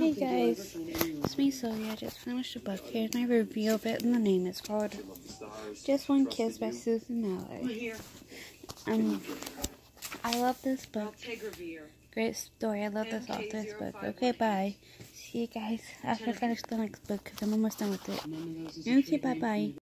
Hey guys, it's me Sylvia. I just finished a book. Here's my review of it, and the name is called Just One Kiss by Susan Mallery. Um, I love this book. Great story. I love this author's book. Okay, bye. See you guys after I finish the next book because I'm almost done with it. Okay, bye bye.